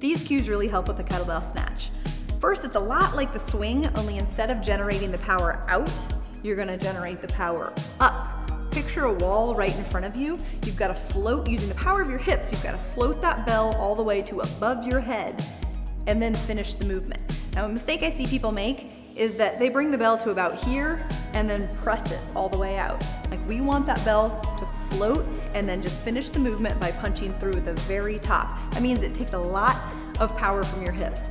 These cues really help with the kettlebell snatch. First, it's a lot like the swing, only instead of generating the power out, you're gonna generate the power up. Picture a wall right in front of you. You've got to float using the power of your hips. You've got to float that bell all the way to above your head and then finish the movement. Now, a mistake I see people make is that they bring the bell to about here and then press it all the way out. Like we want that bell to float and then just finish the movement by punching through the very top. That means it takes a lot of power from your hips.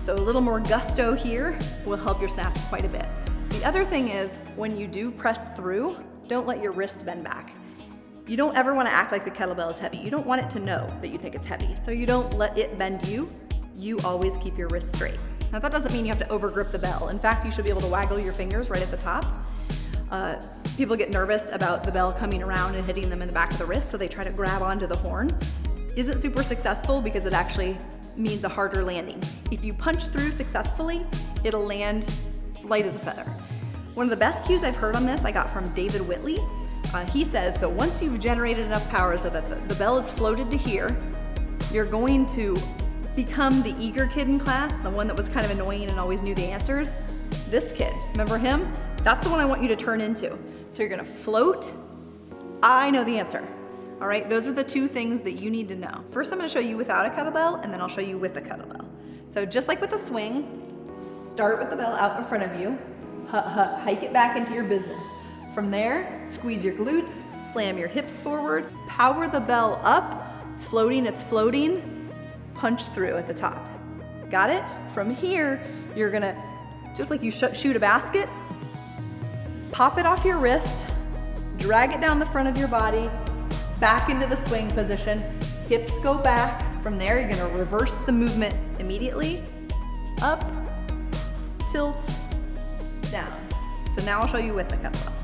So a little more gusto here will help your snatch quite a bit. The other thing is when you do press through, don't let your wrist bend back. You don't ever want to act like the kettlebell is heavy. You don't want it to know that you think it's heavy. So you don't let it bend you. You always keep your wrist straight. Now that doesn't mean you have to overgrip the bell. In fact, you should be able to waggle your fingers right at the top. Uh, people get nervous about the bell coming around and hitting them in the back of the wrist, so they try to grab onto the horn. Isn't super successful because it actually means a harder landing. If you punch through successfully, it'll land light as a feather. One of the best cues I've heard on this I got from David Whitley. Uh, he says, so once you've generated enough power so that the, the bell is floated to here, you're going to become the eager kid in class, the one that was kind of annoying and always knew the answers. This kid, remember him? That's the one I want you to turn into. So you're gonna float, I know the answer. All right, those are the two things that you need to know. First, I'm gonna show you without a kettlebell, and then I'll show you with a kettlebell. So just like with a swing, start with the bell out in front of you, hike it back into your business. From there, squeeze your glutes, slam your hips forward, power the bell up, it's floating, it's floating, punch through at the top. Got it? From here, you're gonna, just like you sh shoot a basket, pop it off your wrist, drag it down the front of your body, back into the swing position, hips go back. From there, you're gonna reverse the movement immediately, up, tilt, down. So now I'll show you with the kettlebell.